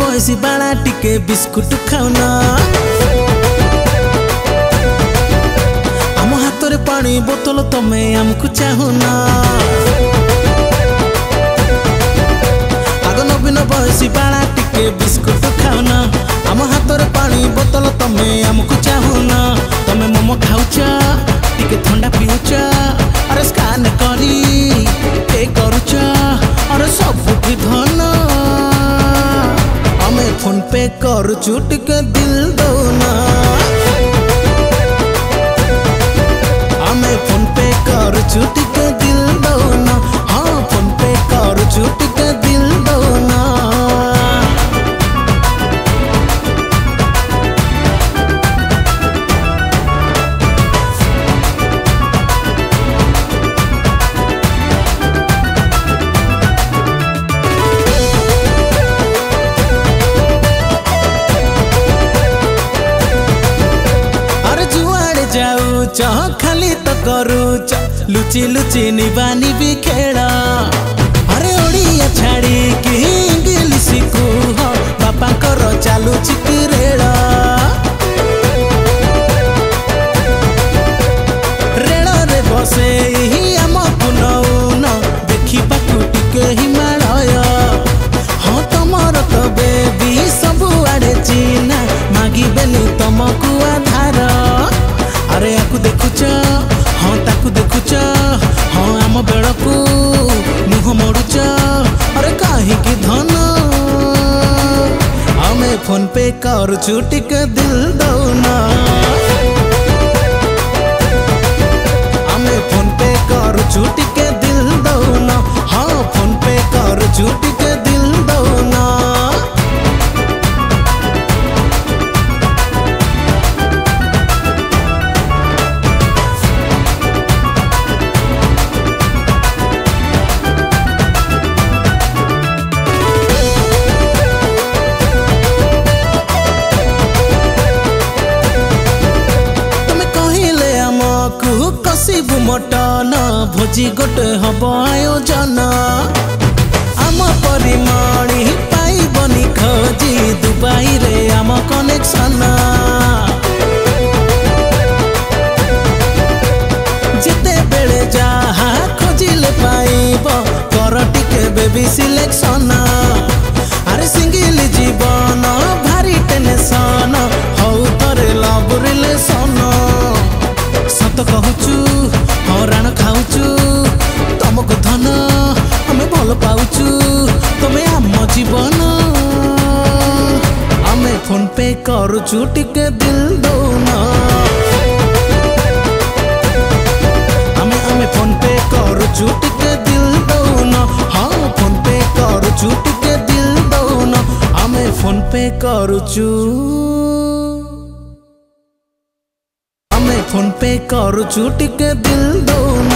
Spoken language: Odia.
ବୟସୀ ବାଳା ଟିକେ ବିସ୍କୁଟ ଖାଉନ। ହାତରେ ପାଣି ବୋତଲ ତମେ ଆମକୁ ଚାହୁଁନ ଆଗ ନବୀନ ବୟସୀ ବାଳା ଟିକେ ବିସ୍କୁଟ ଖାଉନ ଆମ ହାତରେ ପାଣି ବୋତଲ ତମେ ଆମକୁ ଚାହୁଁନ ତମେ ମୋମୋ ଖାଉଛ ଟିକେ ଥଣ୍ଡା ପିଉଛ ଆରେ ସ୍କାନ କରି ପେ କରୁଛ ଆରେ ସବୁଠି ଧନ ଆମେ ଫୋନ ପେ କରୁଛୁ ଟିକେ ଦିଲ ଦଉନା ଖାଲି ତ କରୁଛ ଲୁଚି ଲୁଚି ନିବା ନିବି ଖେଳ ଆରେ ଓଡ଼ିଆ ଛାଡ଼ିକି ଇଂଲିଶ କୁହ ବାପାଙ୍କର ଚାଲୁଛି କି ରେଳ ରେଳରେ ବସେ ହିଁ ଆମକୁ ନଉନ ଦେଖିବାକୁ ଟିକେ ହିମାଳୟ ହଁ ତମର ତ ବେବି ସବୁଆଡ଼େ ଚିହ୍ନା ମାଗିବେନି ତମକୁ ଆଧାର ଆରେ ଆକୁ ଦେଖୁଛ ହଁ ତାକୁ ଦେଖୁଛ ହଁ ଆମ ବେଳକୁ ମୁହଁ ମୋଡୁଛ। ଆରେ କାହିଁକି ଧନ? ଆମେ ଫୋନ ପେ କରୁଛୁ ଟିକେ ଦିଲ ଦଉନା। ଆମେ ଫୋନ ପେ କରୁଛୁ ଟିକେ ଦିଲ ଦଉନ। ହଁ ଫୋନ ପେ କରୁଛୁ ଟିକେ ମଟନ ଭୋଜି ଗୋଟେ ହବ ଆୟୋଜନ। ଆମ ପରିମଣି ପାଇବନି ଖୋଜି ଦୁବାଇରେ ଆମ କନେକ୍ସନ ଯେତେବେଳେ ଯାହା ଖୋଜିଲେ ପାଇବ କର ଟିକେ ବେବି ସିଲେକ୍ସନ ଆରେ ସିଙ୍ଗିଲ ଜୀବନ ଭାରି ଟେନସନ ହଉ ଥରେ ଲଭ ରିଲେସନ ସତ କହୁଛୁ ଆମ ଜୀବନ ଆମେ ଫୋନ ପେ କରୁଛୁ ଟିକେ ଦିଲ ଦଉନ ଆମେ ଆମେ ଫୋନ ପେ କରୁଛୁ ଟିକେ ଦିଲ ଦଉନ ହଁ ଫୋନ ପେ କରୁଛୁ ଟିକେ ଦିଲ ଦଉନ ଆମେ ଫୋନ ପେ କରୁଛୁ ଆମେ ଫୋନ ପେ କରୁଛୁ ଟିକେ ଦିଲ ଦଉନ